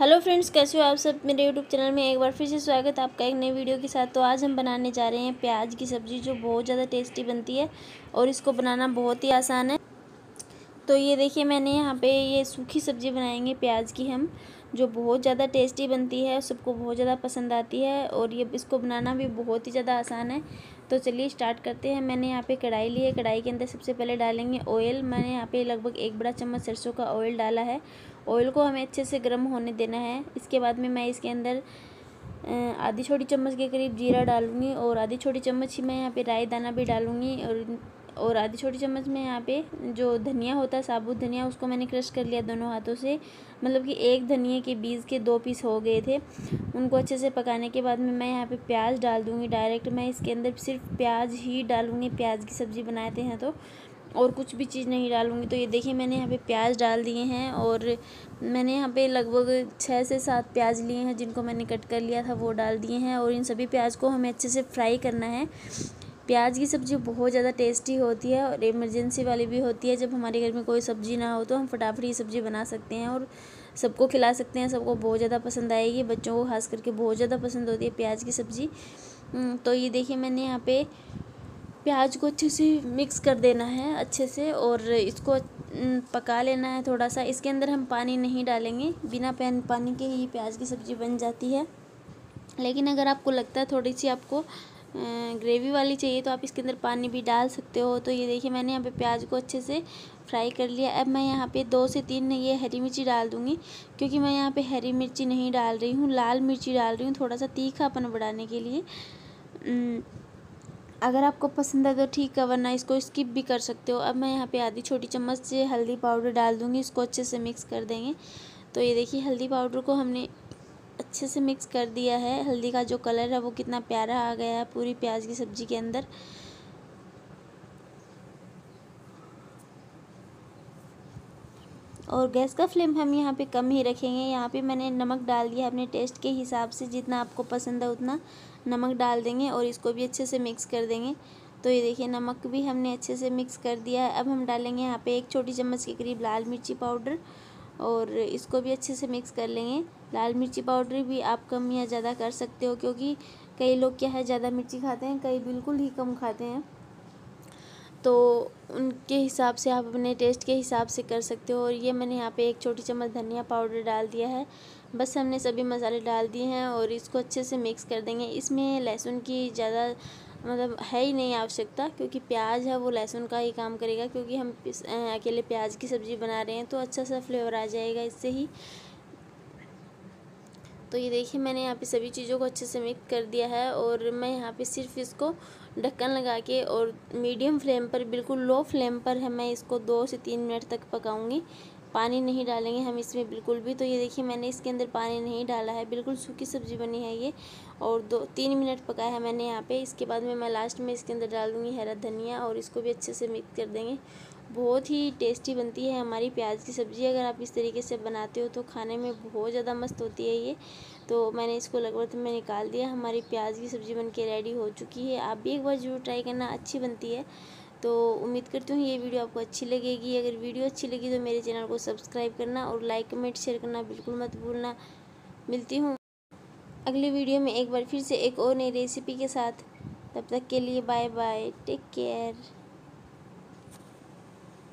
Hello friends, कैसे हो आप सब? मेरे यूट्यूब चैनल में एक बार फिर से स्वागत है आपका एक नई वीडियो के साथ। तो आज हम बनाने जा रहे हैं प्याज की सब्ज़ी, जो बहुत ज़्यादा टेस्टी बनती है और इसको बनाना बहुत ही आसान है। तो ये देखिए, मैंने यहाँ पे ये सूखी सब्ज़ी बनाएँगे प्याज की हम, जो बहुत ज़्यादा टेस्टी बनती है, सबको बहुत ज़्यादा पसंद आती है और ये इसको बनाना भी बहुत ही ज़्यादा आसान है। तो चलिए स्टार्ट करते हैं। मैंने यहाँ पे कढ़ाई ली है। कढ़ाई के अंदर सबसे पहले डालेंगे ऑयल मैंने यहाँ पे लगभग एक बड़ा चम्मच सरसों का ऑयल डाला है। ऑयल को हमें अच्छे से गर्म होने देना है। इसके बाद में मैं इसके अंदर आधी छोटी चम्मच के करीब जीरा डालूँगी और आधी छोटी चम्मच ही मैं यहाँ पे राई दाना भी डालूँगी और और आधी छोटी चम्मच में यहाँ पे जो धनिया होता है, साबुत धनिया, उसको मैंने क्रश कर लिया दोनों हाथों से। मतलब कि एक धनिया के बीज के दो पीस हो गए थे। उनको अच्छे से पकाने के बाद में मैं यहाँ पे प्याज डाल दूँगी डायरेक्ट। मैं इसके अंदर सिर्फ़ प्याज ही डालूँगी, प्याज की सब्ज़ी बनाते हैं तो। और कुछ भी चीज़ नहीं डालूँगी। तो ये देखिए, मैंने यहाँ पे प्याज डाल दिए हैं और मैंने यहाँ पे लगभग छः से सात प्याज लिए हैं जिनको मैंने कट कर लिया था, वो डाल दिए हैं। और इन सभी प्याज को हमें अच्छे से फ्राई करना है। प्याज की सब्ज़ी बहुत ज़्यादा टेस्टी होती है और इमरजेंसी वाली भी होती है। जब हमारे घर में कोई सब्ज़ी ना हो तो हम फटाफट ये सब्ज़ी बना सकते हैं और सबको खिला सकते हैं। सबको बहुत ज़्यादा पसंद आएगी बच्चों को खास करके बहुत ज़्यादा पसंद होती है प्याज की सब्ज़ी। हम्म, तो ये देखिए मैंने यहाँ पे प्याज को अच्छे से मिक्स कर देना है अच्छे से और इसको पका लेना है थोड़ा सा इसके अंदर हम पानी नहीं डालेंगे बिना पैन पानी के ही प्याज की सब्ज़ी बन जाती है। लेकिन अगर आपको लगता है थोड़ी सी आपको ग्रेवी वाली चाहिए तो आप इसके अंदर पानी भी डाल सकते हो। तो ये देखिए मैंने यहाँ पे प्याज को अच्छे से फ्राई कर लिया। अब मैं यहाँ पे दो से तीन ये हरी मिर्ची डाल दूँगी, क्योंकि मैं यहाँ पे हरी मिर्ची नहीं डाल रही हूँ, लाल मिर्ची डाल रही हूँ थोड़ा सा तीखापन बढ़ाने के लिए। अगर आपको पसंद है तो ठीक है, वरना इसको स्किप भी कर सकते हो। अब मैं यहाँ पे आधी छोटी चम्मच से हल्दी पाउडर डाल दूँगी, इसको अच्छे से मिक्स कर देंगे। तो ये देखिए हल्दी पाउडर को हमने अच्छे से मिक्स कर दिया है। हल्दी का जो कलर है, वो कितना प्यारा आ गया है पूरी प्याज की सब्ज़ी के अंदर। और गैस का फ्लेम हम यहाँ पे कम ही रखेंगे। यहाँ पे मैंने नमक डाल दिया अपने टेस्ट के हिसाब से। जितना आपको पसंद है उतना नमक डाल देंगे और इसको भी अच्छे से मिक्स कर देंगे। तो ये देखिए, नमक भी हमने अच्छे से मिक्स कर दिया है। अब हम डालेंगे यहाँ पे एक छोटी चम्मच के करीब लाल मिर्ची पाउडर। और इसको भी अच्छे से मिक्स कर लेंगे। लाल मिर्ची पाउडर भी आप कम या ज़्यादा कर सकते हो, क्योंकि कई लोग क्या है, ज़्यादा मिर्ची खाते हैं, कई बिल्कुल ही कम खाते हैं। तो उनके हिसाब से आप अपने टेस्ट के हिसाब से कर सकते हो। और ये मैंने यहाँ पे एक छोटी चम्मच धनिया पाउडर डाल दिया है। बस हमने सभी मसाले डाल दिए हैं और इसको अच्छे से मिक्स कर देंगे। इसमें लहसुन की ज़्यादा मतलब है ही नहीं आवश्यकता, क्योंकि प्याज है वो लहसुन का ही काम करेगा, क्योंकि हम अकेले प्याज की सब्ज़ी बना रहे हैं तो अच्छा सा फ्लेवर आ जाएगा इससे ही। तो ये देखिए, मैंने यहाँ पे सभी चीज़ों को अच्छे से मिक्स कर दिया है, और मैं यहाँ पे सिर्फ़ इसको ढक्कन लगा के और मीडियम फ्लेम पर, बिल्कुल लो फ्लेम पर है, मैं इसको दो से तीन मिनट तक पकाऊँगी। पानी नहीं डालेंगे हम इसमें बिल्कुल भी। तो ये देखिए, मैंने इसके अंदर पानी नहीं डाला है। बिल्कुल सूखी सब्ज़ी बनी है ये। और दो, तीन मिनट पकाया है मैंने यहाँ पे। इसके बाद में मैं लास्ट में इसके अंदर डाल दूँगी हरा धनिया और इसको भी अच्छे से मिक्स कर देंगे। बहुत ही टेस्टी बनती है हमारी प्याज की सब्ज़ी। अगर आप इस तरीके से बनाते हो तो खाने में बहुत ज़्यादा मस्त होती है ये। तो मैंने इसको लगभग में निकाल दिया। हमारी प्याज की सब्ज़ी बन के रेडी हो चुकी है। आप भी एक बार ज़रूर ट्राई करना, अच्छी बनती है। तो उम्मीद करती हूँ ये वीडियो आपको अच्छी लगेगी। अगर वीडियो अच्छी लगी तो मेरे चैनल को सब्सक्राइब करना और लाइक, कमेंट, शेयर करना बिल्कुल मत भूलना। मिलती हूँ अगली वीडियो में एक बार फिर से एक और नई रेसिपी के साथ। तब तक के लिए बाय बाय टेक केयर।